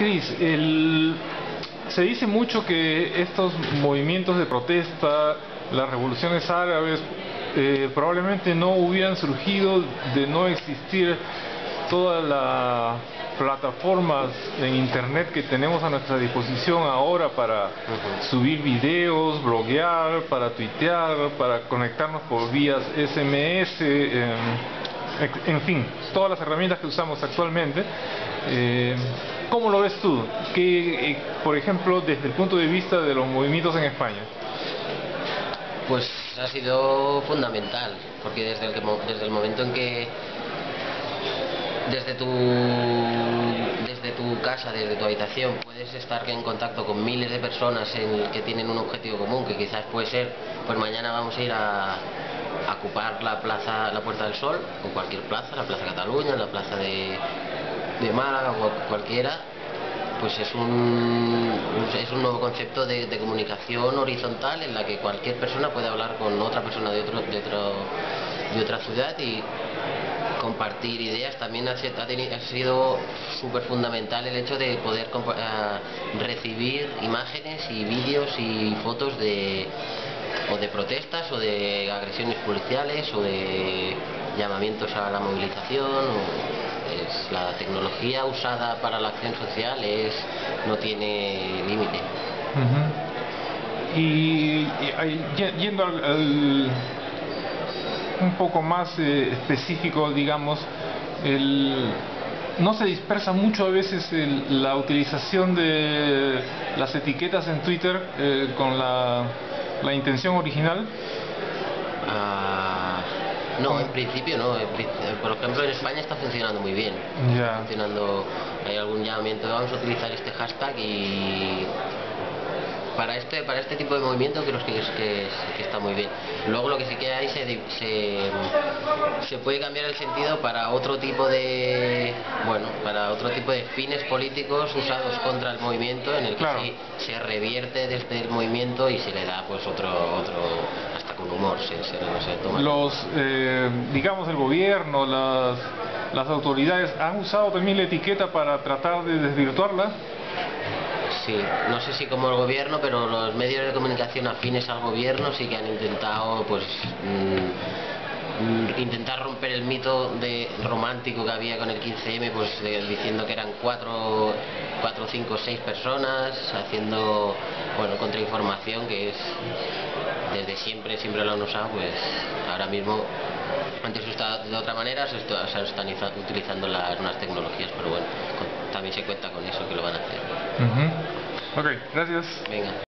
Cris, el... se dice mucho que estos movimientos de protesta, las revoluciones árabes, eh, probablemente no hubieran surgido de no existir todas las plataformas en internet que tenemos a nuestra disposición ahora para subir videos, bloguear, para tuitear, para conectarnos por vías SMS, en fin, todas las herramientas que usamos actualmente. Eh, ¿Cómo lo ves tú? Que, eh, por ejemplo, desde el punto de vista de los movimientos en España. Pues ha sido fundamental, porque desde el, desde el momento en que desde tu desde tu casa, desde tu habitación, puedes estar en contacto con miles de personas en, que tienen un objetivo común, que quizás puede ser, pues mañana vamos a ir a, a ocupar la plaza, la Puerta del Sol, o cualquier plaza, la Plaza Cataluña, la plaza de, de Málaga o cualquiera, pues es un, es un nuevo concepto de, comunicación horizontal en la que cualquier persona puede hablar con otra persona de, otro, de, otro, de otra ciudad y compartir ideas. También ha, ha sido súper fundamental el hecho de poder uh, recibir imágenes y vídeos y fotos de de protestas o de agresiones policiales o de llamamientos a la movilización es la tecnología usada para la acción social es no tiene límite. Y, yendo al, un poco más eh, específico digamos el no se dispersa mucho a veces la utilización de las etiquetas en Twitter eh, con la, la intención original no, en principio no. Por ejemplo, en España está funcionando muy bien. Está funcionando, hay algún llamamiento, vamos a utilizar este hashtag y para este para este tipo de movimiento creo que, que, que está muy bien. Luego lo que sí que hay se, se, puede cambiar el sentido para otro tipo de bueno para otro tipo de fines políticos usados contra el movimiento en el que se revierte desde el movimiento y se le da pues otro otro con humor se, se, toma. Los, eh, digamos, el gobierno, las, las autoridades han usado también la etiqueta para tratar de desvirtuarla. Sí, no sé si como el gobierno, pero los medios de comunicación afines al gobierno sí que han intentado, pues, mm, intentar romper el mito de romántico que había con el 15M, pues diciendo que eran cuatro, cuatro, cinco, seis personas, haciendo, bueno, contrainformación que es desde siempre, siempre lo han usado, pues ahora mismo, antes se de otra manera, se, están utilizando las tecnologías, también se cuenta con eso que lo van a hacer. Ok, gracias. Venga.